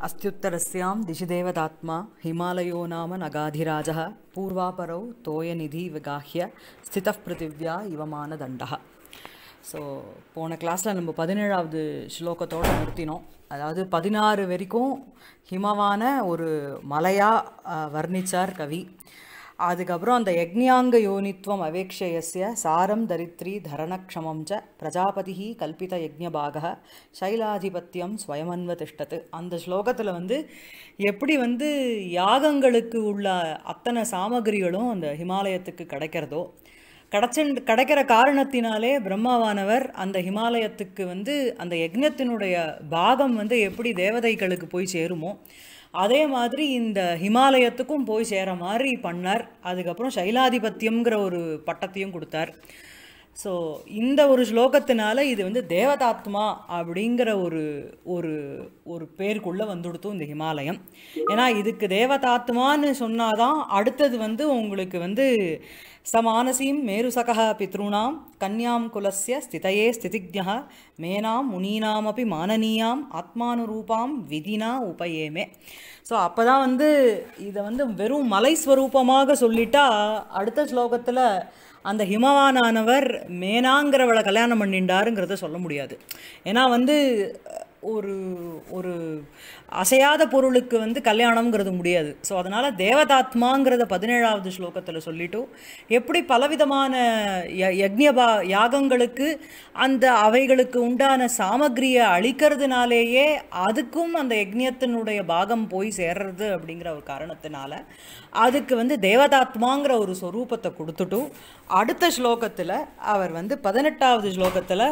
अस्त्युत्तरस्यां दिशि देवतात्मा हिमालयो नाम नगाधिराजः पूर्वापरौ तोयनिधि विगाह्य स्थितः पृथिव्या இவமானதண்டः ஸோ போன கிளாஸில் நம்ம பதினேழாவது ஸ்லோகத்தோடு நிறுத்தினோம் அதாவது பதினாறு வரைக்கும் ஹிமவான ஒரு மலையாக வர்ணிச்சார் கவி அதுக்கப்புறம் அந்த யக்ஞாங்க யோனித்வம் அவேக்ஷயசிய சாரம் தரித்ரி தரணக்ஷமம் ச பிரஜாபதி கல்பித யஜ்ஞபாக சைலாதிபத்தியம் ஸ்வயமன்வ திஷ்டத்து அந்த ஸ்லோகத்தில் வந்து எப்படி வந்து யாகங்களுக்கு உள்ள அத்தனை சாமகிரிகளும் அந்த ஹிமாலயத்துக்கு கிடைக்கிறதோ கிடச்சன் கிடைக்கிற காரணத்தினாலே பிரம்மாவானவர் அந்த ஹிமாலயத்துக்கு வந்து அந்த யக்ஞத்தினுடைய பாகம் வந்து எப்படி தேவதைகளுக்கு போய் சேருமோ அதே மாதிரி இந்த ஹிமாலயத்துக்கும் போய் சேர மாதிரி பண்ணார். அதுக்கப்புறம் சைலாதிபத்தியம்ங்கிற ஒரு பட்டத்தையும் கொடுத்தார். ஸோ இந்த ஒரு ஸ்லோகத்தினால இது வந்து தேவதாத்மா அப்படிங்கிற ஒரு ஒரு ஒரு பேருக்குள்ளே வந்துடுத்தும் இந்த ஹிமாலயம். ஏன்னா இதுக்கு தேவதாத்மான்னு சொன்னாதான் அடுத்தது வந்து உங்களுக்கு வந்து சமானசீம் மேருசகா பித்ருணாம் கன்யாம் குலஸ்ய ஸ்திதையே ஸ்திதிஜா மேனாம் முனீனாமப்பி மானனீயாம் ஆத்மானுரூபாம் விதினா உபயேமே. ஸோ அப்போ தான் வந்து இதை வந்து வெறும் மலை ஸ்வரூபமாக சொல்லிட்டா அடுத்த ஸ்லோகத்தில் அந்த ஹிமவானானவர் மேனாங்கிறவளை கல்யாணம் பண்ணிண்டாருங்கிறத சொல்ல முடியாது. ஏன்னா வந்து ஒரு ஒரு அசையாத பொருளுக்கு வந்து கல்யாணம்ங்கிறது முடியாது. ஸோ அதனால் தேவதாத்மாங்கிறத பதினேழாவது ஸ்லோகத்தில் சொல்லிட்டோம். எப்படி பலவிதமான ய யக்ஞபா யாகங்களுக்கு அந்த அவைகளுக்கு உண்டான சாமக்ரியை அழிக்கிறதுனாலேயே அதுக்கும் அந்த யக்ஞத்தினுடைய பாகம் போய் சேர்றது அப்படிங்கிற ஒரு காரணத்தினால அதுக்கு வந்து தேவதாத்மாங்கிற ஒரு சொரூபத்தை கொடுத்துட்டும். அடுத்த ஸ்லோகத்தில் அவர் வந்து பதினெட்டாவது ஸ்லோகத்தில்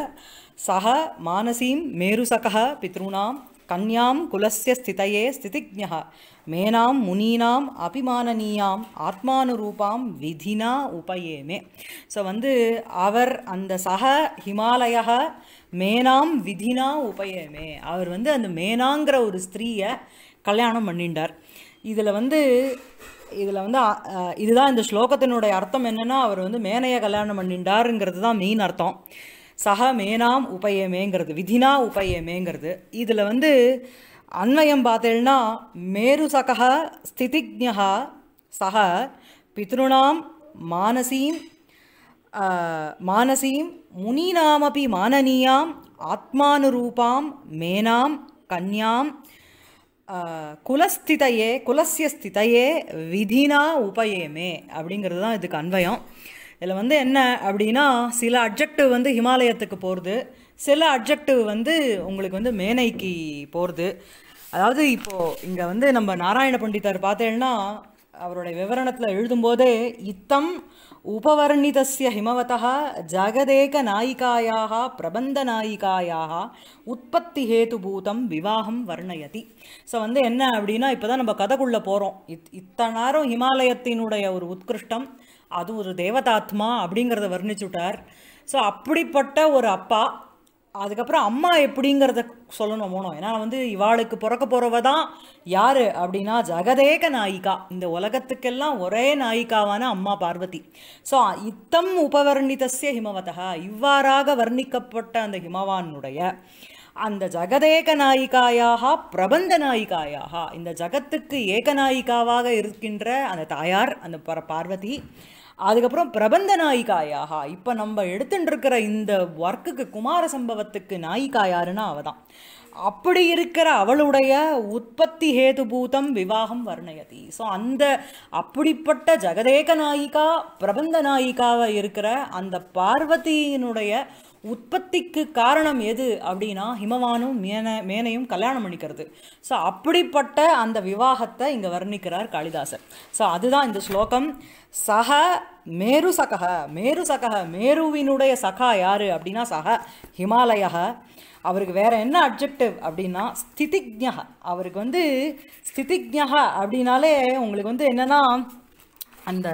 சக மானசீம் மேருசக பித்ருணாம் கன்யாம் குலஸ்ய ஸ்திதையே ஸ்திதிஜா மேனாம் முனீனாம் அபிமானனீயாம் ஆத்மானுரூபாம் விதினா உபயேமே. ஸோ வந்து அவர் அந்த சக ஹிமாலய மேனாம் விதினா உபயேமே. அவர் வந்து அந்த மேனாங்கிற ஒரு ஸ்திரீயை கல்யாணம் பண்ணிண்டார். இதில் வந்து இதில் வந்து இதுதான் இந்த ஸ்லோகத்தினுடைய அர்த்தம் என்னென்னா அவர் வந்து மேனையை கல்யாணம் பண்ணிண்டாருங்கிறது தான் மெயின் அர்த்தம். சக மேனாம் உபயமேங்கிறது விதினா உபயமேங்கிறது. இதில் வந்து அன்வயம் பார்த்தேன்னா மேருசக ஸ்திதிஜா சக பித்ருணாம் மானசீம் மானசீம் முனீனாமப்பி மானனீயாம் ஆத்மானுரூபாம் மேனாம் கன்யாம் குலஸ்திதையே குலசிய ஸ்திதையே விதினா உபயேமே அப்படிங்கிறது தான் இதுக்கு அன்வயம். இதில் வந்து என்ன அப்படின்னா சில அப்ஜெக்டிவ் வந்து ஹிமாலயத்துக்கு போகிறது சில அப்ஜெக்டிவ் வந்து உங்களுக்கு வந்து மேனைக்கு போகிறது அதாவது இப்போது இங்கே வந்து நம்ம நாராயண பண்டிதர் பார்த்தேன்னா அவருடைய விவரணத்தில் எழுதும்போதே இத்தம் உபவர்ணிதஸ்ய ஹிமவதா ஜகதேக நாயிகாயாக பிரபந்த நாயிகாயாக உற்பத்தி ஹேதுபூதம் விவாகம் வர்ணயதி. ஸோ வந்து என்ன அப்படின்னா இப்போ தான் நம்ம கதைக்குள்ளே போகிறோம் இத் இத்தனை நேரம் ஹிமாலயத்தினுடைய ஒரு உத்கிருஷ்டம் அது ஒரு தேவதாத்மா அப்படிங்கிறத வர்ணிச்சுட்டார் ஸோ அப்படிப்பட்ட ஒரு அப்பா அதுக்கப்புறம் அம்மா எப்படிங்கிறத சொல்லணும் போனோம். ஏன்னா வந்து இவாளுக்கு பிறக்க போகிறவ தான் யார் அப்படின்னா ஜெகதேக நாயிகா. இந்த உலகத்துக்கெல்லாம் ஒரே நாயிகாவான அம்மா பார்வதி. ஸோ இத்தம் உபவர்ணிதஸ்ய ஹிமவதா இவ்வாறாக வர்ணிக்கப்பட்ட அந்த ஹிமவானுடைய அந்த ஜகதேக நாயிகாயாக பிரபந்த நாயிகாயாக இந்த ஜகத்துக்கு ஏகநாயிகாவாக இருக்கின்ற அந்த தாயார் அந்த பார்வதி அதுக்கப்புறம் பிரபந்த நாயிகாயாக. இப்போ நம்ம எடுத்துட்டு இருக்கிற இந்த ஒர்க்குக்கு குமார சம்பவத்துக்கு நாயிகா யாருன்னா அவ தான் அப்படி இருக்கிற அவளுடைய உற்பத்தி ஹேதுபூதம் விவாகம் வர்ணயதி. ஸோ அந்த அப்படிப்பட்ட ஜெகதேக நாயிகா பிரபந்த நாயிகாவை இருக்கிற அந்த பார்வதியினுடைய உற்பத்திக்கு காரணம் எது அப்படின்னா ஹிமவானும் மேன மேனையும் கல்யாணம் பண்ணிக்கிறது. ஸோ அப்படிப்பட்ட அந்த விவாகத்தை இங்கே வர்ணிக்கிறார் காளிதாசர். ஸோ அதுதான் இந்த ஸ்லோகம். சக மேரு சகக மேரு சகக மேருவினுடைய சகா யாரு அப்படின்னா சக ஹிமாலய அவருக்கு வேற என்ன அப்ஜெக்டிவ் அப்படின்னா ஸ்திதிஜா அவருக்கு வந்து ஸ்திதிஜா அப்படின்னாலே உங்களுக்கு வந்து என்னென்னா அந்த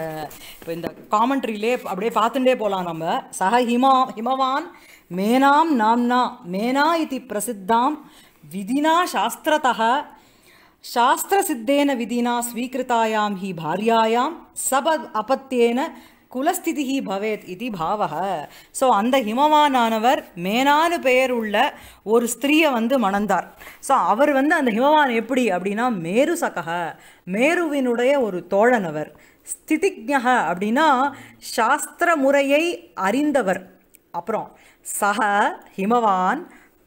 இப்போ இந்த காமெண்ட்ரிலே அப்படியே பார்த்துட்டே போகலாம் நம்ம. சக ஹிமா ஹிமவான் மேனாம் நாம்னா மேனா இது பிரசித்தாம் விதினா சாஸ்திரத்தக சாஸ்திரசித்தேன விதினா ஸ்வீகிருதாயாம் ஹி பாரியாயாம் சப அபத்தியேன குலஸ்திதிஹி பவேத் இது பாவக ஸோ அந்த ஹிமவானானவர் மேனானு பெயர் உள்ள ஒரு ஸ்திரீயை வந்து மணந்தார். ஸோ அவர் வந்து அந்த ஹிமவான் எப்படி அப்படின்னா மேரு சகக மேருவினுடைய ஒரு தோழனவர். ஸ்திதிஜக அப்படின்னா சாஸ்திர முறையை அறிந்தவர். அப்புறம் சக ஹிமவான்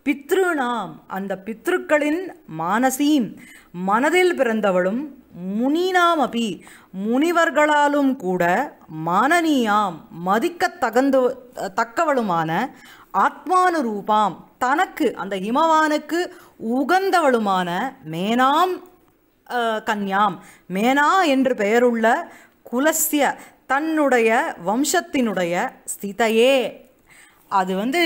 பித்ருணாம் அந்த பித்ருக்களின் மானசீம் மனதில் பிறந்தவளும் முனீனாம் அபி முனிவர்களாலும் கூட மானனீயாம் மதிக்கத் தகந்து தக்கவளுமான ஆத்மானுரூபாம் தனக்கு அந்த இமவானுக்கு உகந்தவளுமான மேனாம் கன்யாம். மேனா என்று பெயருள்ள குலசிய தன்னுடைய வம்சத்தினுடைய ஸ்திதையே அது வந்து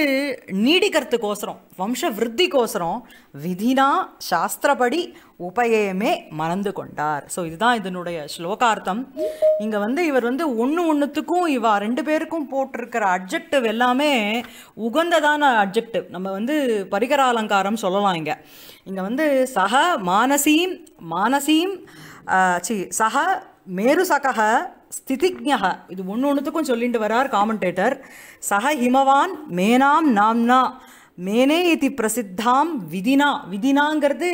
நீடிக்கிறதுக்கோசரம் வம்ச விருத்திக்கோசரம் விதினா சாஸ்திரப்படி உபயமே மறந்து கொண்டார். ஸோ இதுதான் இதனுடைய ஸ்லோகார்த்தம். இங்கே வந்து இவர் வந்து ஒன்று ஒன்றுத்துக்கும் இவா ரெண்டு பேருக்கும் போட்டிருக்கிற அப்ஜெக்டிவ் எல்லாமே உகந்ததான அப்ஜெக்டிவ் நம்ம வந்து பரிகர அலங்காரம் சொல்லலாம் இங்கே. இங்கே வந்து சக மானசீம் மானசீம் சி சக மேருசகः ஸ்திதிஜக இது ஒன்று ஒன்றுத்துக்கும் சொல்லிட்டு வரார் காமெண்டேட்டர் சக ஹிமவான் மேனாம் நாம்னா. மேனே இது பிரசித்தாம் விதினா. விதினாங்கிறது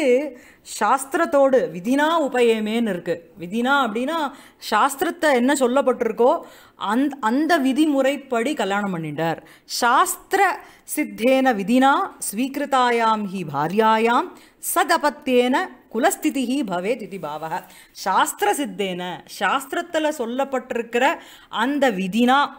சாஸ்திரத்தோடு. விதினா உபயமேன்னு இருக்குது விதினா அப்படின்னா சாஸ்திரத்தை என்ன சொல்லப்பட்டிருக்கோ அந்த அந்த விதிமுறைப்படி கல்யாணம் பண்ணிட்டார். சாஸ்திர சித்தேன விதினா ஸ்வீகிருதாயாம் ஹி பாரியாயாம். சதபத்தேன குலஸ்திதிஹி பவேத் இது பாவக சாஸ்திர சித்தேன சாஸ்திரத்தில் சொல்லப்பட்டிருக்கிற அந்த விதினா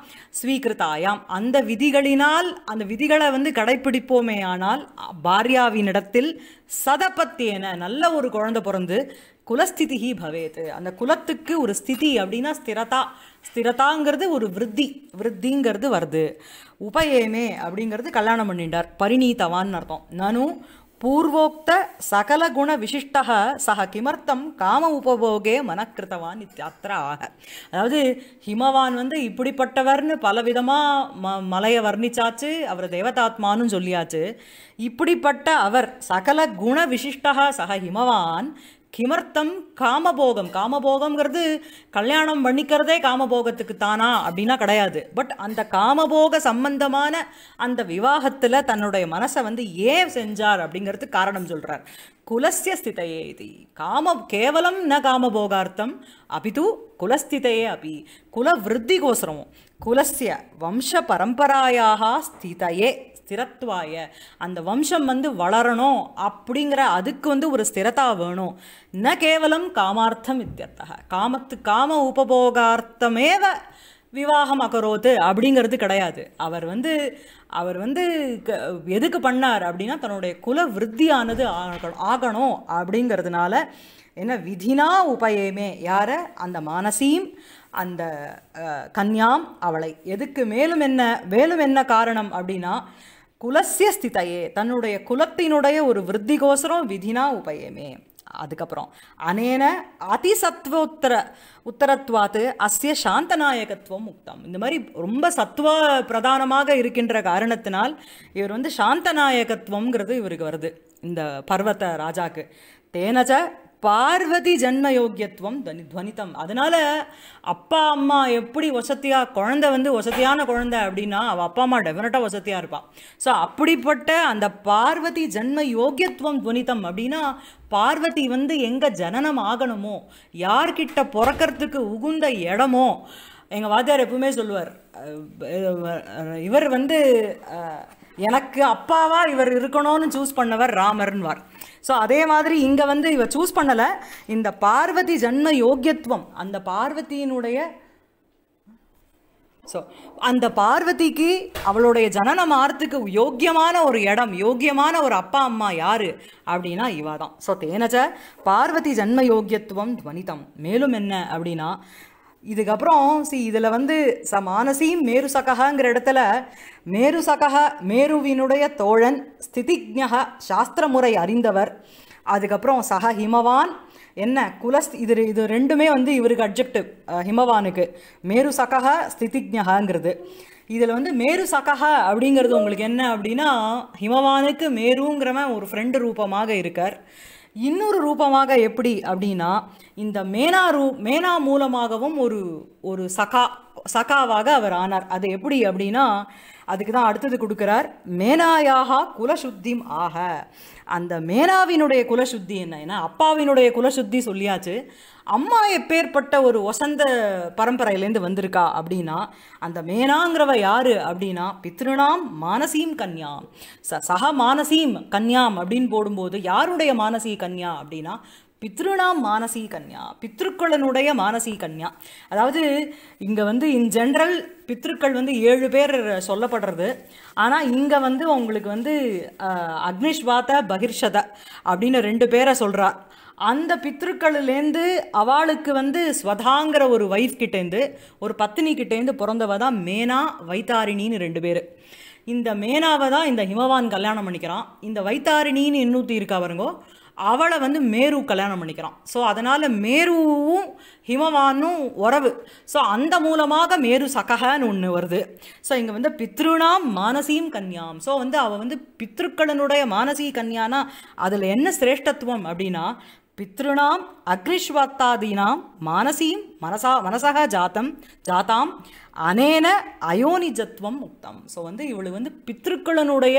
ஸ்வீகிருதாயாம் அந்த விதிகளினால் அந்த விதிகளை வந்து கடைப்பிடிப்போமே ஆனால் பாரியாவினிடத்தில் சதபத்தேன நல்ல ஒரு குழந்தை பிறந்து குலஸ்திதிஹி பவேத். அந்த குலத்துக்கு ஒரு ஸ்திதி அப்படின்னா ஸ்திரதா. ஸ்திரதாங்கிறது ஒரு விருத்தி. விருத்திங்கிறது வருது. உபயேமே அப்படிங்கிறது கல்யாணம் பண்ணிட்டார். பரிணீதவான்னு அர்த்தம். நானும் பூர்வோக்த சகல குண விசிஷ்ட சக கிமர்த்தம் காம உபபோகே மனக்கிருத்தவான் இத்தியாத்திர ஆக அதாவது ஹிமவான் வந்து இப்படிப்பட்டவர்னு பலவிதமாக ம மலையை வர்ணிச்சாச்சு அவர் தேவதாத்மானும் சொல்லியாச்சு. இப்படிப்பட்ட அவர் சகல குண விசிஷ்டா சக ஹிமவான் கிமர்த்தம் காமபோகம். காமபோகம்ங்கிறது கல்யாணம் பண்ணிக்கிறதே காமபோகத்துக்கு தானா அப்படின்னா கிடையாது. பட் அந்த காமபோக சம்பந்தமான அந்த விவாகத்தில் தன்னுடைய மனசை வந்து ஏன் செஞ்சார் அப்படிங்கிறது காரணம் சொல்கிறார் குலஸ்ய ஸ்திதையே இது. காம கேவலம் ந காமபோகார்த்தம். அபிது குலஸ்திதையே அபி. குல விருத்திகோசரம் குலஸ்ய வம்ச பரம்பராயாக ஸ்திதையே ஸ்திரத்வாய அந்த வம்சம் வந்து வளரணும் அப்படிங்கிற அதுக்கு வந்து ஒரு ஸ்திரதா வேணும். ந கேவலம் காமார்த்தம் இத்தியர்த்தக. காமத்து காம உபபோகார்த்தமேவ விவாகம் அகரோத்து அப்படிங்கிறது கிடையாது. அவர் வந்து அவர் வந்து க- எதுக்கு பண்ணார் அப்படின்னா தன்னுடைய குல விருத்தியானது ஆகணும் ஆகணும் அப்படிங்கிறதுனால என்ன விதினா உபயமே. யார? அந்த மானசீம் அந்த கன்யாம் அவளை. எதுக்கு மேலும் என்ன மேலும் என்ன காரணம் அப்படின்னா குலசிய ஸ்திதையே தன்னுடைய குலத்தினுடைய ஒரு விருத்திகோசரம் விதினா உபயமே. அதுக்கப்புறம் அனேன அதிசத்வோத்தர உத்தரத்வாத்து அஸ்ய சாந்தநாயகத்துவம் முக்தம். இந்த மாதிரி ரொம்ப சத்துவ பிரதானமாக இருக்கின்ற காரணத்தினால் இவர் வந்து சாந்தநாயகத்துவம்ங்கிறது இவருக்கு வருது. இந்த பர்வத ராஜாக்கு. தேனஜ பார்வதி ஜன்ம யோக்கியத்துவம் துவனி துவனித்தம். அதனால் அப்பா அம்மா எப்படி வசதியாக குழந்தை வந்து வசதியான குழந்தை அப்படின்னா அவள் அப்பா அம்மா டெஃபினட்டாக வசதியாக இருப்பாள் ஸோ அப்படிப்பட்ட அந்த பார்வதி ஜன்ம யோக்கியத்துவம் துவனித்தம் அப்படின்னா பார்வதி வந்து எங்கே ஜனனம் ஆகணுமோ யார்கிட்ட பிறக்கறதுக்கு உகுந்த இடமோ எங்கள் வாத்தியார் எப்பவுமே சொல்லுவார் இவர் வந்து எனக்கு அப்பாவா இவர் இருக்கணும்னு சூஸ் பண்ணவர் ராமர்ன்வார் ஸோ அதே மாதிரி இங்கே வந்து இவ சூஸ் பண்ணலை. இந்த பார்வதி ஜன்ம யோக்கியத்துவம் அந்த பார்வதியினுடைய ஸோ அந்த பார்வதிக்கு அவளுடைய ஜனனம் ஆறத்துக்கு யோக்கியமான ஒரு இடம் யோக்கியமான ஒரு அப்பா அம்மா யாரு? அப்படின்னா இவா தான். ஸோ தேனச்ச பார்வதி ஜன்ம யோக்கியத்துவம் துவனிதம். மேலும் என்ன அப்படின்னா இதுக்கப்புறம் சி இதில் வந்து ச மானசீம் மேரு சகஹாங்கிற இடத்துல மேரு சகஹ மேருவினுடைய தோழன் ஸ்திதிஜக சாஸ்திர முறை அறிந்தவர். அதுக்கப்புறம் சக ஹிமவான் என்ன குலஸ் இது இது ரெண்டுமே வந்து இவருக்கு அப்ஜெக்டிவ் ஹிமவானுக்கு. மேரு சகஹ ஸ்திதிஜ்ஞகாங்கிறது இதில் வந்து மேரு சகஹ அப்படிங்கிறது உங்களுக்கு என்ன அப்படின்னா ஹிமவானுக்கு மேருங்கிறவன் ஒரு ஃப்ரெண்டு ரூபமாக இருக்கார். இன்னொரு ரூபமாக எப்படி அப்படின்னா இந்த மேனா ரூ மேனா மூலமாகவும் ஒரு ஒரு சகா சகாவாக அவர் ஆனார். அது எப்படி அப்படின்னா அதுக்கு தான் அடுத்தது கொடுக்குறார் மேனாயாக குலசுத்திம் ஆக. அந்த மேனாவினுடைய குலசுத்தி என்ன? ஏன்னா அப்பாவினுடைய குலசுத்தி சொல்லியாச்சு. அம்மா எப்பேற்பட்ட ஒரு வசந்த பரம்பரையிலேருந்து வந்திருக்கா அப்படின்னா அந்த மேனாங்கிறவ யாரு அப்படின்னா பித்ருனாம் மானசீம் கன்யாம் ச சக மானசீம் கன்யாம் அப்படின்னு போடும்போது யாருடைய மானசீ கன்யா அப்படின்னா பித்ருணாம் மானசீ கன்யா பித்ருக்களனுடைய மானசீ கன்யா. அதாவது இங்கே வந்து இன் ஜென்ரல் பித்ருக்கள் வந்து ஏழு பேர் சொல்லப்படுறது. ஆனால் இங்கே வந்து உங்களுக்கு வந்து அக்னிஷ்வாத பகிர்ஷத அப்படின்னு ரெண்டு பேரை சொல்கிறார் அந்த பித்ருக்கள்லேருந்து அவளுக்கு வந்து ஸ்வதாங்கிற ஒரு வைஃப் கிட்டேருந்து ஒரு பத்தினி கிட்டேருந்து பிறந்தவ தான் மேனா வைத்தாரிணின்னு ரெண்டு பேர். இந்த மேனாவை தான் இந்த ஹிமவான் கல்யாணம் பண்ணிக்கிறான். இந்த வைத்தாரிணின்னு இன்னூற்றி இருக்கா வருங்கோ அவளை வந்து மேரு கல்யாணம் பண்ணிக்கிறான். ஸோ அதனால் மேருவும் ஹிமவானும் உறவு. ஸோ அந்த மூலமாக மேரு சகஹன்னு ஒன்று வருது. ஸோ இங்கே வந்து பித்ருனாம் மானசீம் கன்யாம். ஸோ வந்து அவள் வந்து பித்ருக்களனுடைய மானசீ கன்யானா அதில் என்ன சிரேஷ்டத்துவம் அப்படின்னா பித்ருணாம் அக்ரிஷ்வத்தாதீனாம் மானசீம் மனசா மனசக ஜாத்தம் ஜாத்தாம் அனேன அயோனிஜத்துவம் முக்தம். ஸோ வந்து இவள் வந்து பித்ருக்களனுடைய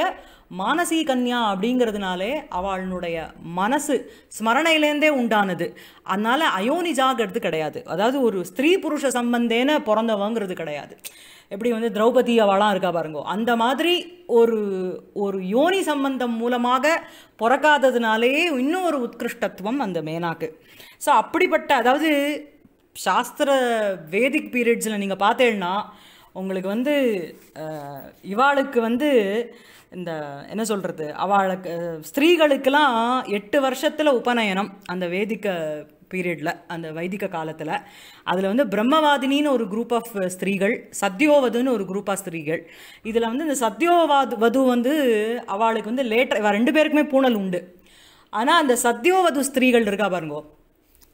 மானசீ கன்யா அப்படிங்கிறதுனாலே அவளுடைய மனசு ஸ்மரணையிலேருந்தே உண்டானது. அதனால அயோனிஜாகிறது கிடையாது. அதாவது ஒரு ஸ்திரீ புருஷ சம்பந்தேன பிறந்தவங்கிறது கிடையாது. எப்படி வந்து திரௌபதி அவளாம் இருக்கா பாருங்கோ. அந்த மாதிரி ஒரு ஒரு யோனி சம்பந்தம் மூலமாக பிறக்காததுனாலேயே இன்னும் ஒரு உத்கிருஷ்டத்துவம் அந்த மேனாக்கு. ஸோ அப்படிப்பட்ட அதாவது சாஸ்திர வேதிக் பீரியட்ஸில் நீங்கள் பார்த்தேன்னா உங்களுக்கு வந்து இவாளுக்கு வந்து இந்த என்ன சொல்கிறது அவளுக்கு ஸ்திரீகளுக்கெல்லாம் எட்டு வருஷத்தில் உபநயனம் அந்த வேதிக்க பீரியடில் அந்த வைதிக காலத்தில். அதில் வந்து பிரம்மவாதினின்னு ஒரு குரூப் ஆஃப் ஸ்திரீகள் சத்யோவதுன்னு ஒரு குரூப் ஆஃப் ஸ்திரீகள். இதில் வந்து இந்த சத்யோவாது வது வந்து அவளுக்கு வந்து லேட்டர் ரெண்டு பேருக்குமே பூணல் உண்டு. ஆனால் அந்த சத்யோவது ஸ்திரீகள் இருக்கா பாருங்கோ.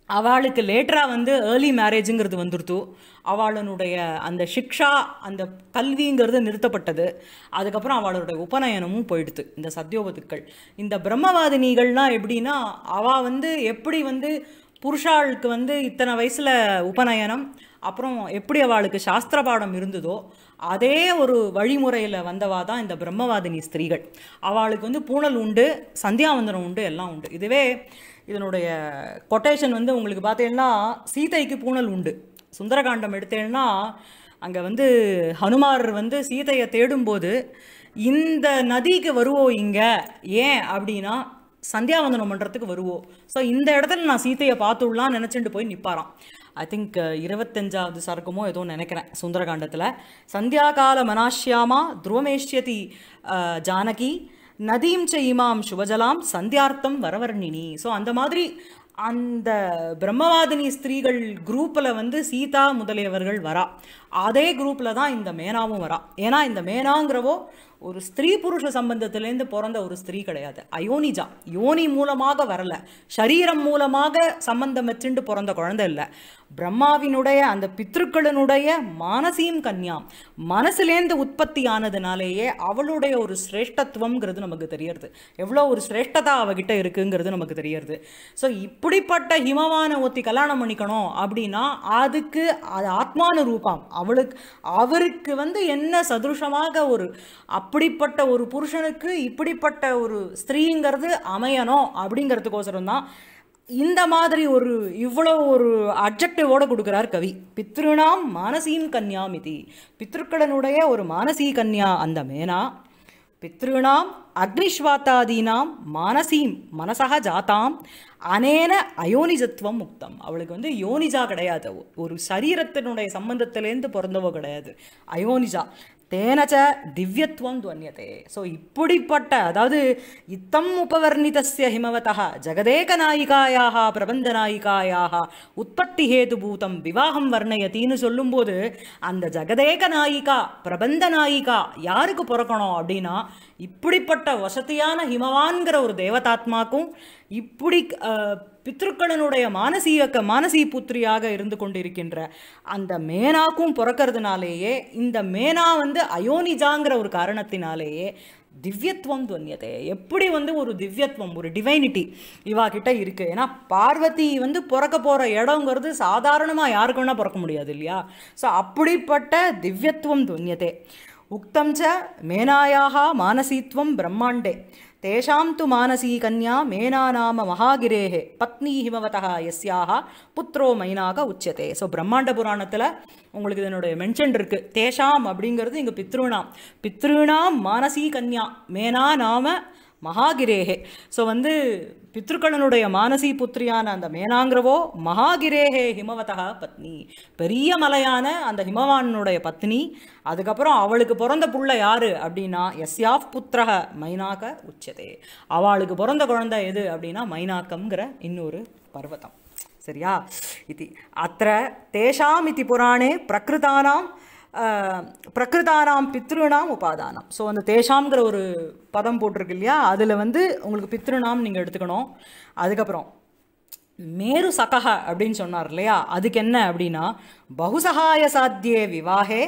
அவளுக்கு லேட்டராக வந்து ஏர்லி மேரேஜுங்கிறது வந்துருத்து. அவளுடைய அந்த சிக்ஷா அந்த கல்விங்கிறது நிறுத்தப்பட்டது. அதுக்கப்புறம் அவளுடைய உபநயனமும் போயிடுது இந்த சத்யோவதுக்கள். இந்த பிரம்மவாதினிகள்னால் எப்படின்னா அவள் வந்து எப்படி வந்து புருஷாளுக்கு வந்து இத்தனை வயசில் உபநயனம் அப்புறம் எப்படி அவளுக்கு சாஸ்திர பாடம் இருந்ததோ அதே ஒரு வழிமுறையில் வந்தவா தான் இந்த பிரம்மவாதினி ஸ்திரீகள். அவளுக்கு வந்து பூணல் உண்டு சந்தியாவந்தனம் உண்டு எல்லாம் உண்டு. இதுவே இதனுடைய கொட்டேஷன் வந்து உங்களுக்கு பார்த்தீங்கன்னா சீதைக்கு பூணல் உண்டு. சுந்தரகாண்டம் எடுத்தேன்னா அங்கே வந்து ஹனுமார் வந்து சீதையை தேடும்போது இந்த நதிக்கு வருவோம் இங்கே? ஏன்? அப்படின்னா சந்தியாவந்தனம் பண்ணுறதுக்கு வருவோம் ஸோ இந்த இடத்துல நான் சீதையை பார்த்துடலாம் நினச்சிட்டு போய் நிற்பாராம் ஐ திங்க் uh, இருபத்தஞ்சாவது சரக்குமோ ஏதோ நினைக்கிறேன் சுந்தரகாண்டத்தில். சந்தியாகால மனாஷ்யாமா துருவமேஷ்யதி uh, ஜானகி நதீம் ச இமாம் சுபஜலாம் சந்தியார்த்தம் வரவர்ணினி. ஸோ அந்த மாதிரி அந்த பிரம்மவாதினி ஸ்திரீகள் குரூப்பில் வந்து சீதா முதலியவர்கள் வரா. அதே குரூப்பில் தான் இந்த மேனாவும் வரா. ஏன்னா இந்த மேனாங்கிறவோ ஒரு ஸ்திரீ புருஷ சம்பந்தத்திலேருந்து பிறந்த ஒரு ஸ்திரீ கிடையாது. அயோனிஜா. யோனி மூலமாக வரல. சரீரம் மூலமாக சம்பந்தம் வச்சுண்டு பிறந்த குழந்தை இல்லை. பிரம்மாவினுடைய அந்த பித்ருக்களினுடைய மானசீம் கன்யாம் மனசுலேருந்து உற்பத்தி ஆனதுனாலேயே அவளுடைய ஒரு சிரேஷ்டத்துவம்ங்கிறது நமக்கு தெரியறது. எவ்வளோ ஒரு சிரேஷ்டதா அவகிட்ட இருக்குங்கிறது நமக்கு தெரியறது. ஸோ இப்படிப்பட்ட ஹிமவான ஒத்தி கல்யாணம் பண்ணிக்கணும் அப்படின்னா அதுக்கு அது ஆத்மான ரூபம். அவளுக்கு அவருக்கு வந்து என்ன சதுருஷமாக ஒரு அப்படிப்பட்ட ஒரு புருஷனுக்கு இப்படிப்பட்ட ஒரு ஸ்திரீங்கிறது அமையணும் அப்படிங்கிறதுக்கோசரம் தான் இந்த மாதிரி ஒரு இவ்வளோ ஒரு அப்ஜெக்டிவோடு கொடுக்குறார் கவி. பித்ருணாம் மானசீம் கன்யாம் இது பித்ருக்களனுடைய ஒரு மானசீ கன்யா அந்த மேனா. பித்ருணாம் அக்னிஸ்வாத்தாதீனாம் மானசீம் மனசக ஜாத்தாம் அனேன அயோனிஜத்துவம் முக்தம். அவளுக்கு வந்து யோனிஜா கிடையாது. ஒரு சரீரத்தினுடைய சம்பந்தத்திலேருந்து பிறந்தவோ கிடையாது. அயோனிஜா. தேனச்ச திவ்யத்துவம் துவன்யதே. ஸோ இப்படிப்பட்ட அதாவது இத்தம் உபவர்ணிதஸ்ய ஹிமவதா ஜெகதேக நாயிகாயாக பிரபந்த நாயிகாயாக உற்பத்தி ஹேதுபூதம் விவாகம் வர்ணயத்தின்னு சொல்லும்போது அந்த ஜெகதேக நாயிகா பிரபந்த நாயிகா யாருக்கு பிறக்கணும் அப்படின்னா இப்படிப்பட்ட வசதியான ஹிமவான்கிற ஒரு தேவதாத்மாக்கும் இப்படி பித்ருக்களினுடைய மானசீக மானசீ புத்திரியாக இருந்து கொண்டிருக்கின்ற அந்த மேனாக்கும் பிறக்கிறதுனாலேயே இந்த மேனா வந்து அயோனிஜாங்கிற ஒரு காரணத்தினாலேயே திவ்யத்துவம் துவன்யதே எப்படி வந்து ஒரு திவ்யத்துவம் ஒரு டிவைனிட்டி இவா கிட்ட இருக்கு? ஏன்னா பார்வதி வந்து பிறக்க போகிற இடங்கிறது சாதாரணமாக யாருக்கு வேணால் பிறக்க முடியாது இல்லையா? ஸோ அப்படிப்பட்ட திவ்யத்துவம் துவன்யதே உக்தம் ச மேனாயாக மானசீத்வம் பிரம்மாண்டே. தேஷாம் து மானசீ கன்யா மேனா நாம மகாகிரேஹே பத்னி ஹிமவதா எஸ்யாக புத்ரோ மைனாக உச்சதே ஸோ பிரம்மாண்ட புராணத்தில் உங்களுக்கு இதனுடைய மென்ஷன் இருக்கு. தேஷாம் அப்படிங்கிறது இங்கே பித்ருணாம் பித்ருணாம் மானசீ கன்யா மேனா நாம மகாகிரேகே. ஸோ வந்து பித்ருக்களனுடைய மானசி புத்திரியான அந்த மேனாங்கிறவோ மகாகிரேகே ஹிமவதா பத்னி. பெரிய மலையான அந்த ஹிமவானுடைய பத்னி. அதுக்கப்புறம் அவளுக்கு பிறந்த புள்ள யாரு அப்படின்னா எஸ்யாஃப் புத்திரக மைனாக உச்சதே. அவளுக்கு பிறந்த குழந்தை எது அப்படின்னா மைனாக்கம்ங்கிற இன்னொரு பர்வதம். சரியா? இது அத்த தேஷாம் இது புராணே பிரகிருதானாம் பிரகிருதானாம் பித்ருணாம் உபாதானம். ஸோ அந்த தேஷாம்ங்கிற ஒரு பதம் போட்டிருக்கு இல்லையா அதில் வந்து உங்களுக்கு பித்ருணாம் நீங்கள் எடுத்துக்கணும். அதுக்கப்புறம் மேரு சகஹ அப்படின்னு சொன்னார் இல்லையா? அதுக்கு என்ன அப்படின்னா பகுசகாய சாத்தியே விவாகே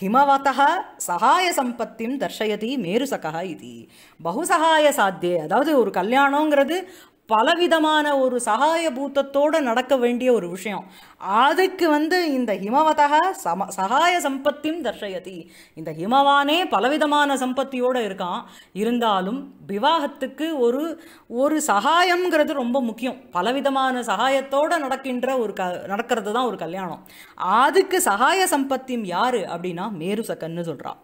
ஹிமவதः சகாய சம்பத்தியும் தர்ஷயதி மேரு சகஹ இது. பகுசகாய சாத்தியே அதாவது ஒரு கல்யாணங்கிறது பலவிதமான ஒரு சகாய பூத்தத்தோடு நடக்க வேண்டிய ஒரு விஷயம். அதுக்கு வந்து இந்த ஹிமவதக சம சகாய சம்பத்தியும் தர்ஷயதி. இந்த ஹிமவானே பலவிதமான சம்பத்தியோடு இருக்கான். இருந்தாலும் விவாகத்துக்கு ஒரு ஒரு சகாயம்ங்கிறது ரொம்ப முக்கியம். பலவிதமான சகாயத்தோடு நடக்கின்ற ஒரு க நடக்கிறது தான் ஒரு கல்யாணம். அதுக்கு சகாய சம்பத்தியும் யார் அப்படின்னா மேரு சக்கன்னு சொல்றா.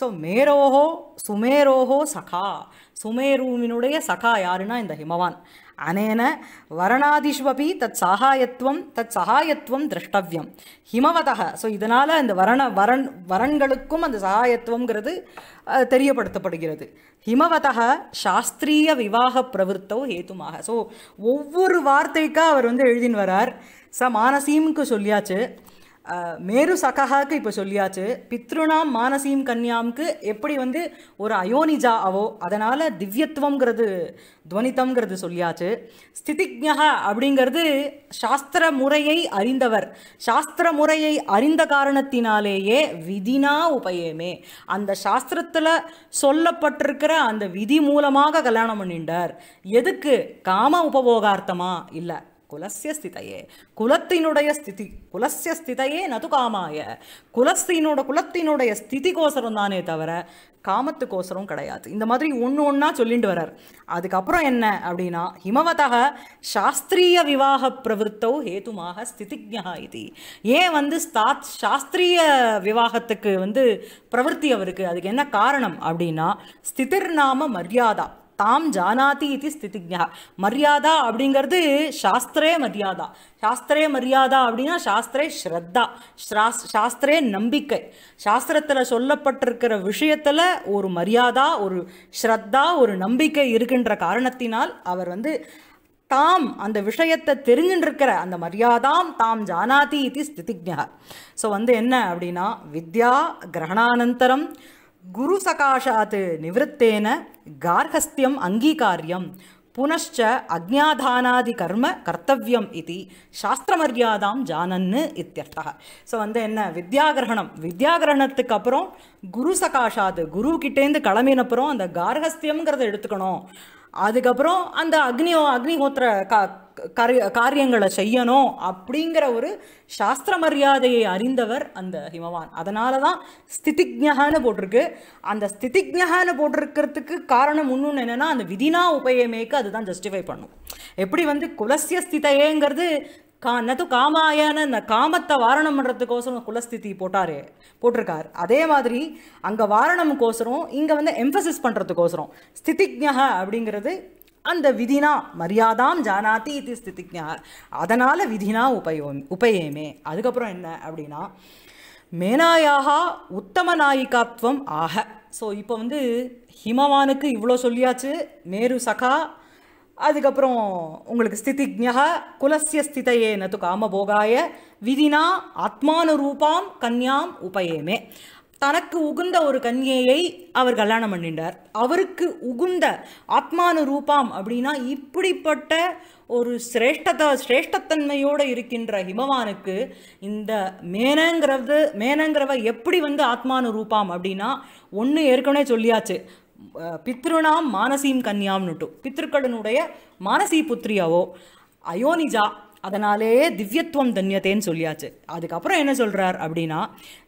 ஸோ மேரோஹோ சுமேரோஹோ சகா. சுமேருவினுடைய சகா யாருன்னா இந்த ஹிமவான். அனேன வரணாதிஷ்வபி தத் சகாயத்துவம் தத் சகாயத்துவம் திரஷ்டவியம். ஹிமவதக ஸோ இதனால் இந்த வரண வரன் வரன்களுக்கும் அந்த சகாயத்துவங்கிறது தெரியப்படுத்தப்படுகிறது. ஹிமவதக சாஸ்திரிய விவாக பிரவருத்தோ ஹேதுமாக. ஸோ ஒவ்வொரு வார்த்தைக்கா அவர் வந்து எழுதின்னு வரார். ச மானசீம்க்கு சொல்லியாச்சு. மேரு சகஹாக்கு இப்போ சொல்லியாச்சு. பித்ருனாம் மானசீம் கன்யாம்க்கு எப்படி வந்து ஒரு அயோனிஜா அவோ அதனால் திவ்யத்துவங்கிறது துவனித்தம்ங்கிறது சொல்லியாச்சு. ஸ்திதிஜ்ஞக அப்படிங்கிறது சாஸ்திர முறையை அறிந்தவர். சாஸ்திர முறையை அறிந்த காரணத்தினாலேயே விதினா உபயமே. அந்த சாஸ்திரத்தில் சொல்லப்பட்டிருக்கிற அந்த விதி மூலமாக கல்யாணம் பண்ணிண்டார் எதுக்கு? காம உபபோகார்த்தமா? இல்லை. குலசிய ஸ்திதையே குலத்தினுடைய ஸ்திதி குலசிய ஸ்திதையே நது காமாய. குலஸ்தினோட குலத்தினுடைய ஸ்திதிகோசரம் தானே தவிர காமத்துக்கோசரம் கிடையாது. இந்த மாதிரி ஒன்று ஒன்றா சொல்லிட்டு வரார் அதுக்கப்புறம் என்ன அப்படின்னா ஹிமவதக சாஸ்திரிய விவாக பிரவருத்தோ ஹேதுமாக ஸ்திதிஜா இது. ஏன் வந்து ஸ்தாத் சாஸ்திரிய விவாகத்துக்கு வந்து பிரவருத்தி அவருக்கு? அதுக்கு என்ன காரணம் அப்படின்னா ஸ்திதிர் நாம மரியாதா. தாம் ஜானாதி இது ஸ்திதிஜா மரியாதா அப்படிங்கிறது சாஸ்திரே மரியாதா. சாஸ்திரே மரியாதா அப்படின்னா சாஸ்திரே ஸ்ரத்தா. சாஸ் சாஸ்திரே நம்பிக்கை. சாஸ்திரத்தில் சொல்லப்பட்டிருக்கிற விஷயத்தில் ஒரு மரியாதா ஒரு ஸ்ரத்தா ஒரு நம்பிக்கை இருக்கின்ற காரணத்தினால் அவர் வந்து தாம் அந்த விஷயத்தை தெரிஞ்சுட்டுருக்கிற அந்த மரியாதாம் தாம் ஜானாதி இது ஸ்திதிஜா ஸோ வந்து என்ன அப்படின்னா வித்யா கிரகணானந்தரம் குரு சகாஷாத் நிவத்தேன கார்ஹஸ்தியம் அங்கீகாரியம் புனश्च அக்ஞாதானாதி கர்ம கர்த்தவியம் இது சாஸ்திரமரியாதாம் ஜானன்னு இத்தியர்த்தா. ஸோ வந்து என்ன? வித்யாகிரகணம். வித்யாகிரகணத்துக்கு அப்புறம் குரு சகாஷாத் குரு கிட்டேருந்து கிளம்பினப்புறம் அந்த கார்ஹஸ்தியம்ங்கிறத எடுத்துக்கணும். அதுக்கப்புறம் அந்த அக்னியோ அக்னிஹோத்திர கா காரியங்களை செய்யணும் அப்படிங்கிற ஒரு சாஸ்திர மரியாதையை அறிந்தவர் அந்த ஹிமவான். அதனால தான் ஸ்திதிஜகான்னு போட்டிருக்கு. அந்த ஸ்திதிஜகான்னு போட்டிருக்கிறதுக்கு காரணம் இன்னொன்று என்னென்னா அந்த விதினா உபயமேக்கு அதுதான் ஜஸ்டிஃபை பண்ணும். எப்படி வந்து குலசிய ஸ்திதையேங்கிறது கா நது காமாயான இந்த காமத்தை வாரணம் பண்ணுறதுக்கோசரம் குலஸ்திதி போட்டாரே போட்டிருக்கார். அதே மாதிரி அங்கே வாரணமுக்கோசரம் இங்கே வந்து எம்ஃபசிஸ் பண்ணுறதுக்கோசரம் ஸ்திதிஜ்ஞக அப்படிங்கிறது அந்த விதினா மரியாதாம் ஜானாதி இது ஸ்திதிஜா அதனால் விதினா உபயோ உபயேமே. அதுக்கப்புறம் என்ன அப்படின்னா மேனாயாக உத்தம நாயிகாத்வம் ஆக. ஸோ இப்போ வந்து ஹிமவானுக்கு இவ்வளோ சொல்லியாச்சு. மேரு சகா அதுக்கப்புறம் உங்களுக்கு ஸ்திதிஜ்ஞக குலசிய ஸ்திதையே நது காமபோகாய விதினா ஆத்மானுரூபாம் கன்யாம் உபயேமே. தனக்கு உகுந்த ஒரு கன்னியையை அவர் கல்யாணம் பண்ணிட்டார் அவருக்கு உகுந்த ஆத்மானு ரூபாம் அப்படின்னா இப்படிப்பட்ட ஒரு சிரேஷ்டத சிரேஷ்டத்தன்மையோடு இருக்கின்ற ஹிமவானுக்கு இந்த மேனங்கிறது மேனங்கிறவ எப்படி வந்து ஆத்மானு ரூபாம் அப்படின்னா ஒன்று ஏற்கனவே சொல்லியாச்சு. பித்ருணாம் மானசீம் கன்யாம்னுட்டு. பித்ருக்களினுடைய மானசி புத்திரியாவோ அயோனிஜா அதனாலே திவ்யத்துவம் தன்யத்தேன்னு சொல்லியாச்சு. அதுக்கப்புறம் என்ன சொல்கிறார் அப்படின்னா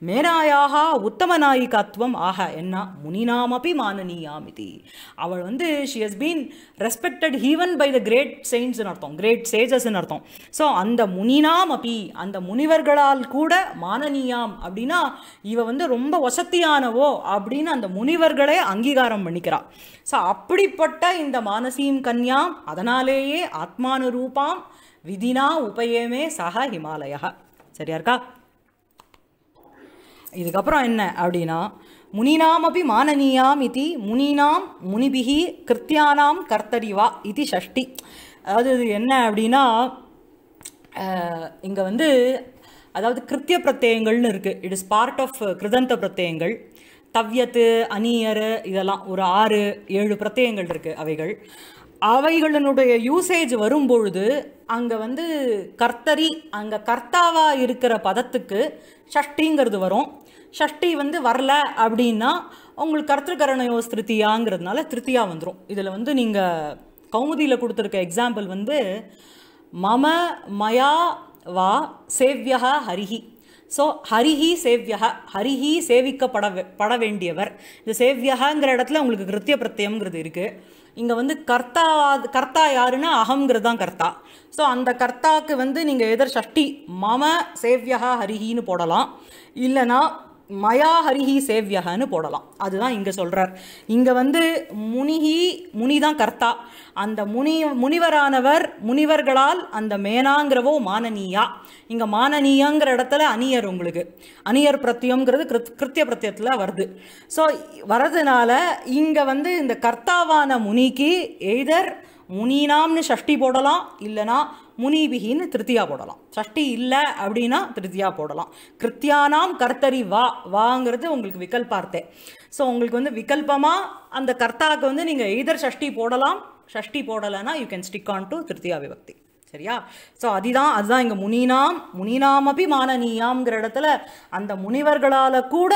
மேனாயாக உத்தம நாயிகாத்துவம் ஆக என்ன? முனினாமப்பி மானனீயாமிதி. அவள் வந்து she has been respected even by the great செயின்ஸ்னு அர்த்தம் கிரேட் சேஜஸ்ன்னு அர்த்தம். ஸோ அந்த முனினாம் அப்பி அந்த முனிவர்களால் கூட மானனீயாம் அப்படின்னா இவ வந்து ரொம்ப வசத்தியானவோ அப்படின்னு அந்த முனிவர்களே அங்கீகாரம் பண்ணிக்கிறா. ஸோ அப்படிப்பட்ட இந்த மானசீம் கன்யாம் அதனாலேயே ஆத்மானுரூபாம் விதினா உபயமே சக ஹிமாலயா. சரியா இருக்கா இதுக்கப்புறம் என்ன அப்படின்னா முனினாமபி மானனீயாம் இது முனினாம் முனிபிகி கிருத்தியானாம் கர்த்தரிவா இது ஷஷ்டி. அதாவது இது என்ன அப்படின்னா இங்கே வந்து அதாவது கிருத்திய பிரத்யங்கள்னு இருக்குது இட் இஸ் பார்ட் ஆஃப் கிருதந்த பிரத்யங்கள். தவ்யத்து அணியர் இதெல்லாம் ஒரு ஆறு ஏழு பிரத்யங்கள் இருக்குது அவைகள். அவைகளினுடைய யூசேஜ் வரும்பொழுது அங்கே வந்து கர்த்தரி அங்கே கர்த்தாவாக இருக்கிற பதத்துக்கு ஷஷ்டிங்கிறது வரும். ஷஷ்டி வந்து வரல அப்படின்னா உங்களுக்கு கர்த்திருக்கரணயோ திருத்தியாங்கிறதுனால திருத்தியா வந்துடும் இதில் வந்து நீங்கள் கௌமுதியில் கொடுத்துருக்க எக்ஸாம்பிள் வந்து மம மயா வா சேவ்யா ஹரிஹி. ஸோ ஹரிஹி சேவ்யா ஹரிஹி சேவிக்கப்பட வே- பட வேண்டியவர். இந்த சேவ்யகாங்கிற இடத்துல உங்களுக்கு கிருத்திய பிரத்யம்ங்கிறது இருக்குது இங்கே வந்து கர்த்தா கர்த்தா யாருன்னா அகங்கிறது தான் கர்த்தா. ஸோ அந்த கர்த்தாவுக்கு வந்து நீங்கள் எதிர் ஷஷ்டி மம சேவ்யா ஹரிஹின்னு போடலாம். இல்லைனா மயா ஹரிஹி சேவ்யகன்னு போடலாம். அதுதான் இங்கே சொல்கிறார் இங்கே வந்து முனிஹி முனி தான் கர்த்தா. அந்த முனி முனிவரானவர் முனிவர்களால் அந்த மேனாங்கிறவோ மானனீயா? இங்கே மானனீயாங்கிற இடத்துல அணியர் உங்களுக்கு. அணியர் பிரத்யம்ங்கிறது கிருத் கிருத்திய பிரத்தியத்தில் வருது. ஸோ வரதுனால இங்கே வந்து இந்த கர்த்தாவான முனிக்கு எய்தர் முனினாம்னு ஷஷ்டி போடலாம். இல்லைனா முனிபிகின்னு திருத்தியா போடலாம். ஷஷ்டி இல்லை அப்படின்னா திருத்தியா போடலாம். கிருத்தியானாம் கர்த்தரி வா வாங்கிறது உங்களுக்கு விகல்பார்த்தே. ஸோ உங்களுக்கு வந்து விகல்பமாக அந்த கர்த்தாவுக்கு வந்து நீங்கள் எய்தர் ஷஷ்டி போடலாம் ஷஷ்டி போடலைன்னா you can stick on to திருத்தியா விபக்தி. சரியா? ஸோ அதுதான் அதுதான் இங்கே முனினாம் முனினாமபி மானனீயாம்ங்கிற இடத்துல அந்த முனிவர்களால் கூட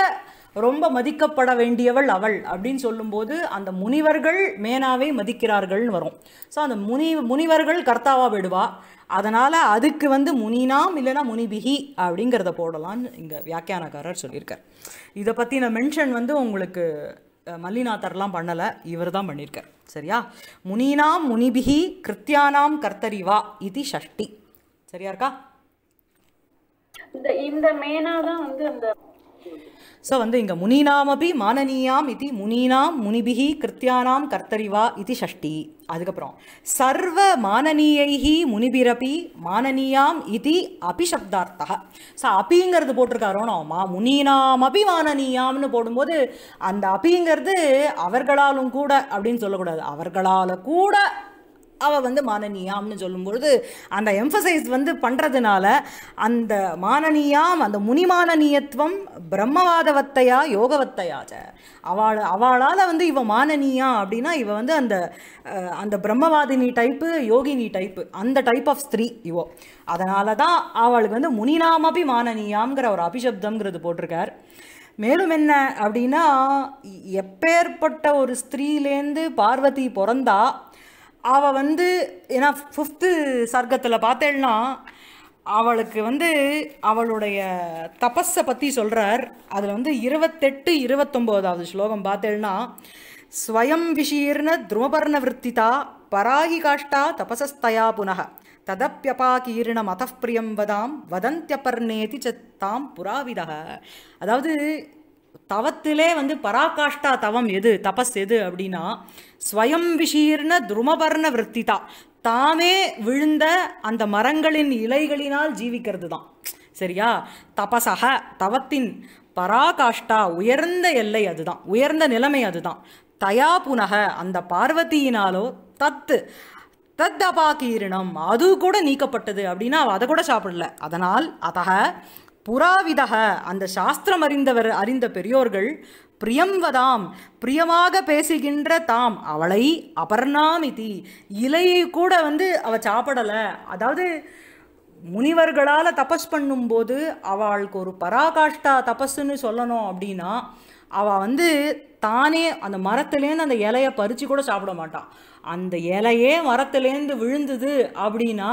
ரொம்ப மதிக்கப்பட வேண்டியவள் அவள் அப்படின்னு சொல்லும்போது அந்த முனிவர்கள் மேனாவை மதிக்கிறார்கள்னு வரும். ஸோ அந்த முனி முனிவர்கள் கர்த்தாவா விடுவா அதனால் அதுக்கு வந்து முனினாம் இல்லைனா முனிபிகி அப்படிங்கிறத போடலான்னு இங்கே வியாக்கியானக்காரர் சொல்லியிருக்கார். இதை பற்றின மென்ஷன் வந்து உங்களுக்கு அஹ், மல்லிநாதர்லாம் பண்ணலை. இவர் தான் பண்ணியிருக்கார். சரியா? முனினாம் முனிபிகி கிருத்தியானாம் கர்த்தரிவா இது ஷஷ்டி. சரியா இருக்கா? இந்த இந்த மேனா தான் வந்து அந்த ஸோ வந்து இங்கே முனினாமபி மானனீயாம் இது முனீனாம் முனிபிகி கிருத்தியானாம் கர்த்தரிவா இது ஷஷ்டி. அதுக்கப்புறம் சர்வ மானனீயைஹி முனிபிரபி மானனீயாம் இது அபிசப்தார்த்தா ஸோ அபிங்கிறது போட்டிருக்காரோனோ மா முனீனாமபி மானனீயாம்னு போடும்போது அந்த அபிங்கிறது அவர்களாலும் கூட அப்படின்னு சொல்லக்கூடாது. அவர்களால் கூட அவள் வந்து மானனியாம்னு சொல்லும்பொழுது அந்த எம்ஃபசைஸ் வந்து பண்ணுறதுனால அந்த மானனியாம் அந்த முனிமானனியத்துவம் பிரம்மவாதவத்தையா யோகவத்தையாச்ச. அவள் அவளால் வந்து இவ மானனியா அப்படின்னா இவ வந்து அந்த அந்த பிரம்மவாதினி டைப்பு யோகினி டைப்பு அந்த டைப் ஆஃப் ஸ்திரீ இவோ. அதனால தான் அவளுக்கு வந்து முனிநாமபி மானனியாம்ங்கிற ஒரு அபிஷப்தம்ங்கிறது போட்டிருக்கார். மேலும் என்ன அப்படின்னா எப்பேற்பட்ட ஒரு ஸ்திரீலேருந்து பார்வதி பிறந்தா அவ வந்து ஏன்னா ஃபிஃப்த்து சர்க்கத்தில் பார்த்தேன்னா அவளுக்கு வந்து அவளுடைய தபஸை பற்றி சொல்கிறார் அதில் வந்து இருபத்தெட்டு இருபத்தொம்போதாவது ஸ்லோகம் பார்த்தேன்னா ஸ்வயம் விஷீர்ண துருமபர்ண விற்த்திதா பராகி காஷ்டா தபசஸ்தயா புனக ததப்பியபாகீர்ண மதப்பிரியம் வதாம் வதந்தியபர்ணேதி சத்தாம் புராவிதக அதாவது தவத்திலே வந்து பராகாஷ்டா தவம் எது? தபஸ் எது அப்படின்னா ஸ்வயம் விஷீர்ண துருமபர்ண விற்த்திதா. தாமே விழுந்த அந்த மரங்களின் இலைகளினால் ஜீவிக்கிறது தான் சரியா? தபசக தவத்தின் பராகாஷ்டா உயர்ந்த எல்லை அதுதான். உயர்ந்த நிலைமை அதுதான். தயா புனக அந்த பார்வதியினாலோ தத்து தத்தபாகீரணம் அது கூட நீக்கப்பட்டது அப்படின்னா அவள் அதை கூட சாப்பிடல. அதனால் அதக புறாவிதக அந்த சாஸ்திரம் அறிந்தவர் அறிந்த பெரியோர்கள் பிரியம்வதாம் பிரியமாக பேசுகின்ற தாம் அவளை அபர்ணாமிதி இலையை கூட வந்து அவ சாப்பிடலை. அதாவது முனிவர்களால் தபஸ் பண்ணும்போது அவளுக்கு ஒரு பராகாஷ்டா தபஸ்ன்னு சொல்லணும் அப்படின்னா அவள் வந்து தானே அந்த மரத்துலேருந்து அந்த இலையை பறித்து கூட சாப்பிட மாட்டான் அந்த இலையே மரத்துலேருந்து விழுந்தது அப்படின்னா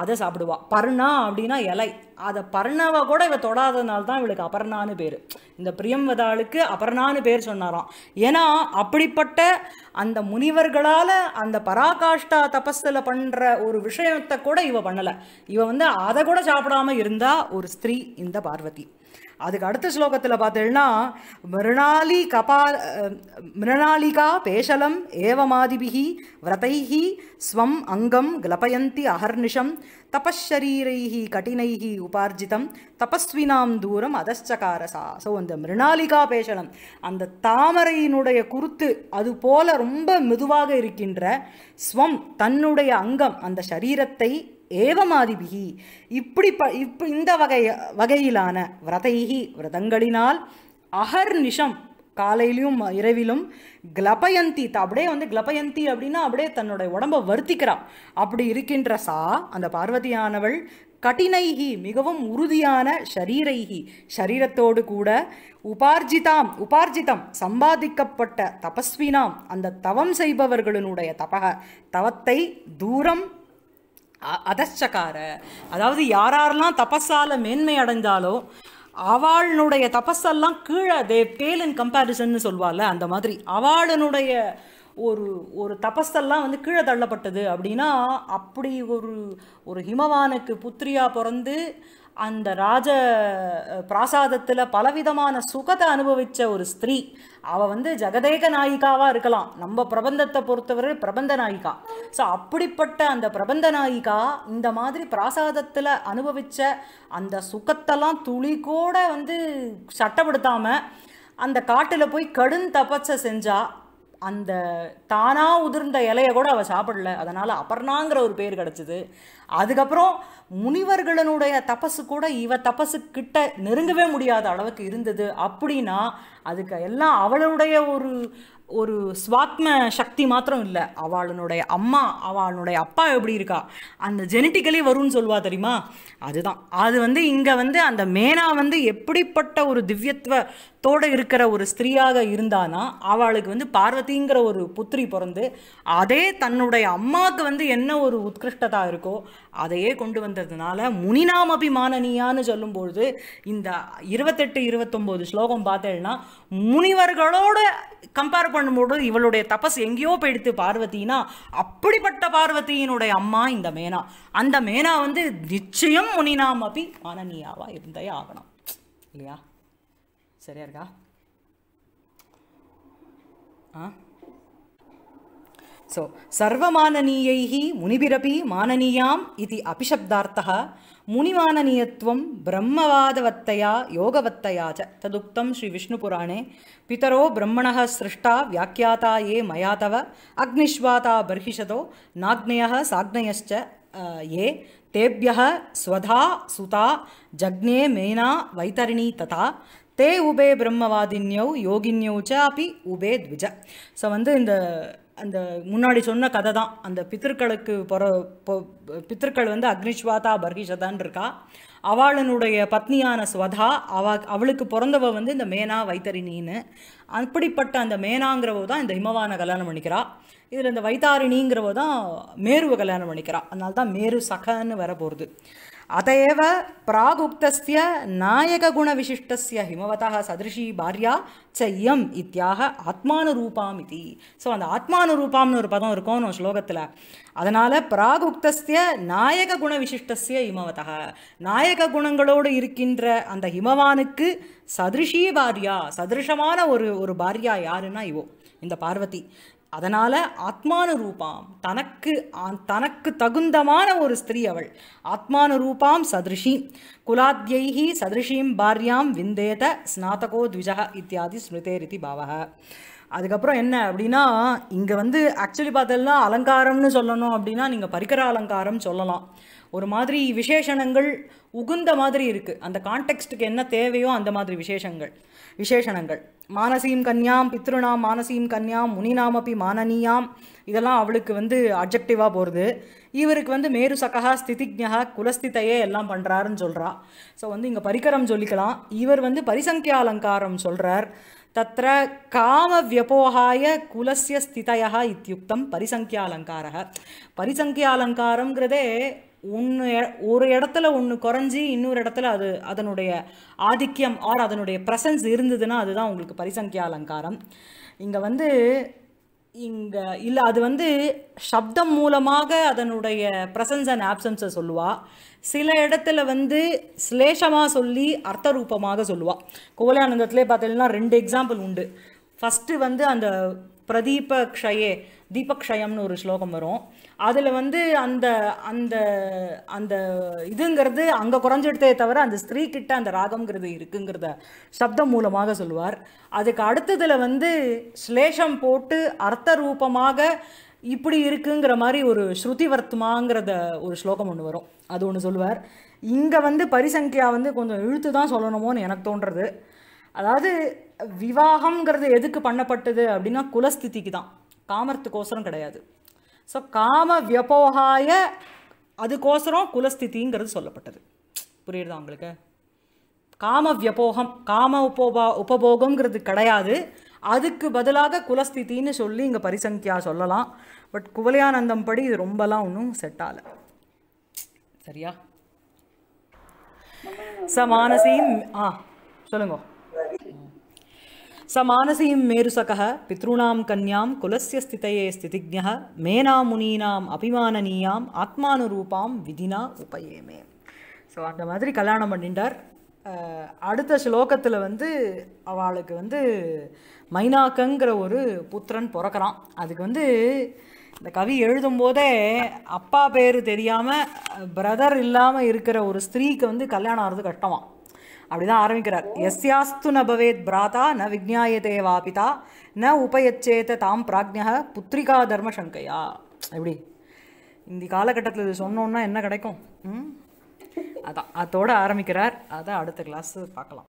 அதை சாப்பிடுவா. பர்ணா அப்படின்னா இலை. அதை பர்ணாவை கூட இவ தொடாததுனால தான் இவளுக்கு அபர்ணான்னு பேர். இந்த பிரியம்வதாளுக்கு அபர்ணான்னு பேர் சொன்னாராம். ஏன்னா அப்படிப்பட்ட அந்த முனிவர்களால் அந்த பராகாஷ்டா தபஸில் பண்ணுற ஒரு விஷயத்தை கூட இவ பண்ணலை. இவ வந்து அதை கூட சாப்பிடாம இருந்தா ஒரு ஸ்திரீ இந்த பார்வதி. அதுக்கு அடுத்த ஸ்லோகத்தில் பார்த்தீங்கன்னா மிருணாலி கபா மிருணாலிகா பேஷலம் ஏவமாதிபிகி விரதைஹி ஸ்வம் அங்கம் கிளபயந்தி அகர்நிஷம் தபஷரீரைஹி கடினைஹி உபார்ஜிதம் தபஸ்வினாம் தூரம் அதச்சகாரசா ஸோ அந்த மிருணாலிகா பேஷலம் அந்த தாமரையினுடைய குருத்து அது போல ரொம்ப மெதுவாக இருக்கின்ற ஸ்வம் தன்னுடைய அங்கம் அந்த சரீரத்தை ஏவமாதிபிகி இப்படி ப இப்ப இந்த வகை வகையிலான விரதைகி விரதங்களினால் அகர்நிஷம் காலையிலும் இரவிலும் கிளபயந்தி அப்படியே வந்து கிளபயந்தி அப்படின்னா அப்படியே தன்னுடைய உடம்பை வருத்திக்கிறான் அப்படி இருக்கின்ற சா அந்த பார்வதியானவள் கடினைகி மிகவும் உறுதியான ஷரீரைகி ஷரீரத்தோடு கூட உபார்ஜிதாம் உபார்ஜிதம் சம்பாதிக்கப்பட்ட தபஸ்வினாம் அந்த தவம் செய்பவர்களினுடைய தபக தவத்தை தூரம் அ- அதாவது யாரெல்லாம் தபஸால் மேன்மை அடைந்தாலோ அவளுடைய தபஸெல்லாம் கீழே தே பேல் இன் கம்பேரிசன்னு சொல்வாள் அந்த மாதிரி. அவளுடைய ஒரு ஒரு தபஸெல்லாம் வந்து கீழே தள்ளப்பட்டது அப்படின்னா அப்படி ஒரு ஒரு ஹிமவானுக்கு புத்திரியாக பிறந்து அந்த ராஜ பிராசாதத்தில் பலவிதமான சுகத்தை அனுபவித்த ஒரு ஸ்திரீ. அவள் வந்து ஜெகதேக நாயிகாவாக இருக்கலாம். நம்ம பிரபந்தத்தை பொறுத்தவரை பிரபந்த நாயிகா. ஸோ அப்படிப்பட்ட அந்த பிரபந்த நாயிகா இந்த மாதிரி பிராசாதத்தில் அனுபவித்த அந்த சுகத்தெல்லாம் துளி கூட வந்து சட்டப்படுத்தாமல் அந்த காட்டில் போய் கடும் தபஸை செஞ்சால் அந்த தானாக உதிர்ந்த இலையை கூட அவள் சாப்பிடல. அதனால் அபர்ணாங்கிற ஒரு பேர் கிடச்சிது. அதுக்கப்புறம் முனிவர்களுடைய தபசு கூட இவ தபசு கிட்ட நெருங்கவே முடியாத அளவுக்கு இருந்தது. அப்படின்னா அதுக்கு எல்லாம் அவளுடைய ஒரு ஒரு ஸ்வாத்ம சக்தி மாத்திரம் இல்லை. அவளுடைய அம்மா அவளுடைய அப்பா எப்படி இருக்கா? அந்த ஜெனட்டிக்கலி வரும்னு சொல்லுவா தெரியுமா? அதுதான். அது வந்து இங்கே வந்து அந்த மேனா வந்து எப்படிப்பட்ட ஒரு திவ்யத்துவத்தோடு இருக்கிற ஒரு ஸ்திரீயாக இருந்தானா அவளுக்கு வந்து பார்வதிங்கிற ஒரு புத்திரி பிறந்து அதே தன்னுடைய அம்மாவுக்கு வந்து என்ன ஒரு உத்கிருஷ்டதா இருக்கோ அதையே கொண்டு வந்ததுனால முனிநாம் அபிமானனியான்னு சொல்லும்பொழுது இந்த இருபத்தெட்டு இருபத்தொம்போது ஸ்லோகம் பார்த்தேன்னா முனிவர்களோட கம்பேர் பண்ணும்போது இவளுடைய தபஸ் எங்கேயோ போயிடுத்து பார்வதினா அப்படிப்பட்ட பார்வதியினுடைய அம்மா இந்த மேனா. அந்த மேனா வந்து நிச்சயம் முனிநாம் அபி மானனியாவாக இருந்தே ஆகணும். இல்லையா? சரியா இருக்கா? ஆ? सो सर्वमाननीयैः मुनिभिरपि माननीयाम् इति अपिशब्दार्थः मुनिमाननीयत्वं ब्रह्मवादवत्तया योगवत्तया च तदुक्तं श्रीविष्णुपुराणे पितरो ब्रह्मणः सृष्टा व्याख्याता ये मया तव अग्निश्वाता बर्हिषतो नाग्नयः साग्नयश्च अ, ये तेभ्यः स्वधा सुता जज्ञे मेना वैतरिणी तथा தே உபே பிரம்மவாதின்யௌ யோகின்யௌ ச அப்பி உபே த்விஜ ஸோ வந்து இந்த அந்த முன்னாடி சொன்ன கதை தான். அந்த பித்திருக்களுக்கு பொற பித்திருக்கள் வந்து அக்னிஸ்வாதா பர்கிஷதான் இருக்கா. அவளனுடைய பத்னியான ஸ்வதா அவ அவளுக்கு பிறந்தவ வந்து இந்த மேனா வைத்தரிணின்னு. அப்படிப்பட்ட அந்த மேனாங்கிறவ தான் இந்த ஹிமவான கல்யாணம் பண்ணிக்கிறா. இதில் இந்த வைத்தாரிணிங்கிறவ தான் மேருவை கல்யாணம் பண்ணிக்கிறா. அதனால தான் மேரு சகன்னு வர போகிறது अतएव प्रागुक्तस्य नायकगुणविशिष्टस्य हिमवतः सदृशी भार्या च इयम् इत्याह ஆத்மானுரூபாம் இதி ஸோ அந்த ஆத்மானுரூபாம்னு ஒரு பதம் இருக்கும் நம்ம ஸ்லோகத்தில் அதனால் பிராகுக்தஸ்ய நாயக குண விசிஷ்டஸ்ய இமவதः நாயக குணங்களோடு இருக்கின்ற அந்த ஹிமவானுக்கு சதிருஷி பாரியா சதிருஷமான ஒரு ஒரு பாரியா யாருன்னா இவோ இந்த பார்வதி அதனால் ஆத்மானுரூபாம் தனக்கு தனக்கு தகுந்தமான ஒரு ஸ்திரீ அவள். ஆத்மானுரூபாம் சதிருஷி. குலாத்யைஹி சதிருஷீம் பாரியாம் விந்தேத ஸ்நாதகோ த்விஜக இத்தியாதி ஸ்மிருதேரிதி பாவக அதுக்கப்புறம் என்ன அப்படின்னா இங்கே வந்து ஆக்சுவலி பார்த்தோம்னா அலங்காரம்னு சொல்லணும் அப்படின்னா நீங்கள் பரிகர அலங்காரம் சொல்லலாம். ஒரு மாதிரி விசேஷணங்கள் உகுந்த மாதிரி இருக்குது அந்த கான்டெக்ஸ்ட்டுக்கு என்ன தேவையோ அந்த மாதிரி விசேஷங்கள். விசேஷணங்கள். மானசீம் கன்யாம் பித்ருணாம் மானசீம் கன்யாம் முனிநாமப்பி மானனியாம் இதெல்லாம் அவளுக்கு வந்து அப்ஜெக்டிவாக போகிறது இவருக்கு வந்து மேரு சகா ஸ்திதிஜா குலஸ்திதையே எல்லாம் பண்ணுறாருன்னு சொல்கிறா ஸோ வந்து இங்கே பரிகரம் சொல்லிக்கலாம். இவர் வந்து பரிசங்கியா அலங்காரம் சொல்கிறார் தத்திர காம வியபோகாய குலசிய ஸ்திதய இத்தியுக்தம் பரிசங்கியா அலங்காரः பரிசங்கியா அலங்காரங்கிறதே ஒன்று ஒரு இடத்துல ஒன்று குறைஞ்சி இன்னொரு இடத்துல அது அதனுடைய ஆதிக்கியம் ஆர் அதனுடைய ப்ரெசன்ஸ் இருந்ததுன்னா அதுதான் உங்களுக்கு பரிசங்கியா அலங்காரம். இங்கே வந்து இங்கே இல்லை அது வந்து சப்தம் மூலமாக அதனுடைய ப்ரெசன்ஸ் அண்ட் ஆப்சன்ஸை சொல்லுவா. சில இடத்துல வந்து சிலேஷமாக சொல்லி அர்த்த ரூபமாக சொல்லுவா. கோலானந்தத்திலே பார்த்தீங்கன்னா ரெண்டு எக்ஸாம்பிள் உண்டு. ஃபஸ்ட்டு வந்து அந்த பிரதீபக்ஷயே தீபக்ஷயம்னு ஒரு ஸ்லோகம் வரும். அதில் வந்து அந்த அந்த அந்த இதுங்கிறது அங்கே குறைஞ்சிடுதே தவிர அந்த ஸ்திரீ கிட்ட அந்த ராகம்ங்கிறது இருக்குங்கிறத சப்தம் மூலமாக சொல்லுவார். அதுக்கு அடுத்ததில் வந்து ஸ்லேஷம் போட்டு அர்த்த ரூபமாக இப்படி இருக்குங்கிற மாதிரி ஒரு ஸ்ருதி வர்த்தமாங்கிறத ஒரு ஸ்லோகம் ஒன்று வரும். அது ஒன்று சொல்லுவார். இங்கே வந்து பரிசங்கியா வந்து கொஞ்சம் இழுத்து தான் சொல்லணுமோன்னு எனக்கு தோன்றது. அதாவது விவாகம்ங்கிறது எதுக்கு பண்ணப்பட்டது அப்படின்னா குலஸ்திதிக்கு தான் காமத்துக்கோசரம் கிடையாது. ஸோ காம வியபோகாய அதுக்கோசரம் குலஸ்திதிங்கிறது சொல்லப்பட்டது. புரியுதா உங்களுக்கு? காம வியபோகம் காம உபோபா உபபோகம்ங்கிறது கிடையாது. அதுக்கு பதிலாக குலஸ்திதின்னு சொல்லி இங்கே பரிசங்கியா சொல்லலாம். பட் குவலயானந்தம் படி இது ரொம்பலாம் ஒன்றும் செட் ஆகலை. சரியா? ச மானசீம் ஆ சொல்லுங்க. स मानसीं मेरुसकः पितॄणां कन्यां कुलस्य स्थितये स्थितिज्ञः मेनामुनीनाम् अभिमाननीयाम् ஆத்மானுரூபாம் விதினா உபயேமே ஸோ அந்த மாதிரி கல்யாணம் பண்ணிட்டார் அஹ், அடுத்த ஸ்லோகத்தில் வந்து அவளுக்கு வந்து மைனாக்கங்கிற ஒரு புத்திரன் பிறக்கிறான் அதுக்கு வந்து இந்த கவி எழுதும்போதே அப்பா பேர் தெரியாமல் பிரதர் இல்லாமல் இருக்கிற ஒரு ஸ்திரீக்கு வந்து கல்யாணம் ஆகிறது கஷ்டமா அப்படிதான் ஆரம்பிக்கிறார். எஸ்யாஸ்து ந பவேத் பிராதா ந விஜ்ஞாயதே வாபிதா ந உபயச்சேத தாம் பிராக்ஞக புத்திரிகா தர்மசங்கையா எப்படி? இந்த காலகட்டத்தில் இது சொன்னோன்னா என்ன கிடைக்கும்? ம்? அதான் அதோட ஆரம்பிக்கிறார். அதை அடுத்த கிளாஸ் பார்க்கலாம்.